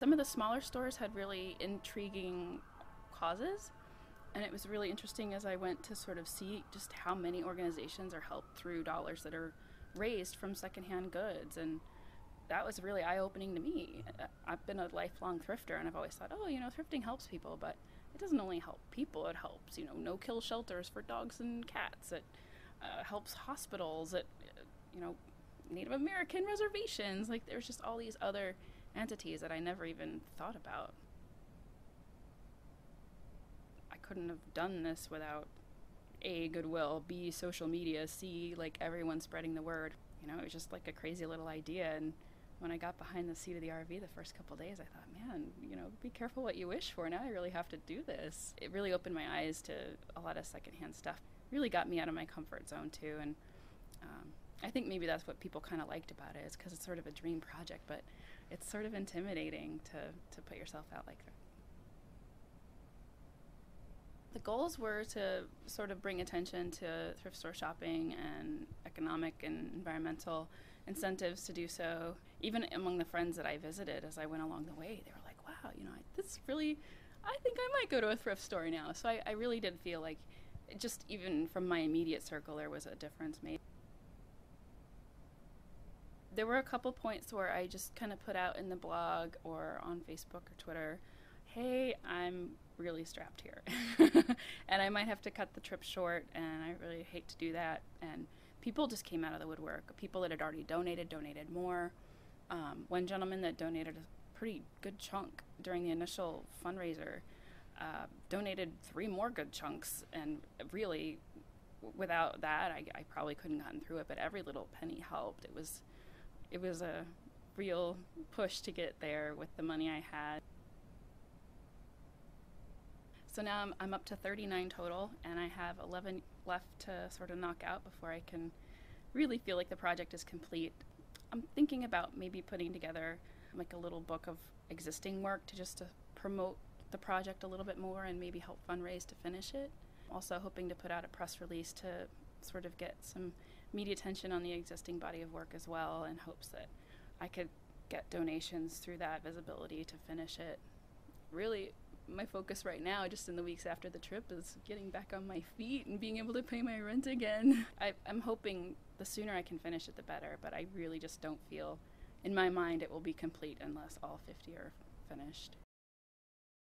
Some of the smaller stores had really intriguing causes, and it was really interesting as I went to sort of see just how many organizations are helped through dollars that are raised from secondhand goods and that was really eye opening to me. I've been a lifelong thrifter and I've always thought, oh, you know, thrifting helps people, but it doesn't only help people, it helps, you know, no kill shelters for dogs and cats. It uh, helps hospitals, it, you know, Native American reservations. Like there's just all these other entities that I never even thought about. I couldn't have done this without A, goodwill, B, social media, C, like everyone spreading the word. You know, it was just like a crazy little idea. And when I got behind the seat of the RV the first couple days, I thought, man, you know, be careful what you wish for. Now I really have to do this. It really opened my eyes to a lot of secondhand stuff. Really got me out of my comfort zone too. And um, I think maybe that's what people kind of liked about it is because it's sort of a dream project, but it's sort of intimidating to, to put yourself out like that. The goals were to sort of bring attention to thrift store shopping and economic and environmental incentives to do so. Even among the friends that I visited as I went along the way, they were like, wow, you know, this really, I think I might go to a thrift store now. So I, I really did feel like, just even from my immediate circle, there was a difference made there were a couple points where I just kind of put out in the blog or on Facebook or Twitter, hey, I'm really strapped here. and I might have to cut the trip short, and I really hate to do that. And people just came out of the woodwork. People that had already donated, donated more. Um, one gentleman that donated a pretty good chunk during the initial fundraiser uh, donated three more good chunks, and really, without that, I, I probably couldn't gotten through it. But every little penny helped. It was it was a real push to get there with the money I had. So now I'm, I'm up to 39 total, and I have 11 left to sort of knock out before I can really feel like the project is complete. I'm thinking about maybe putting together like a little book of existing work to just to promote the project a little bit more and maybe help fundraise to finish it. Also hoping to put out a press release to sort of get some media attention on the existing body of work as well in hopes that I could get donations through that visibility to finish it. Really, my focus right now, just in the weeks after the trip, is getting back on my feet and being able to pay my rent again. I, am hoping the sooner I can finish it, the better, but I really just don't feel, in my mind, it will be complete unless all 50 are finished.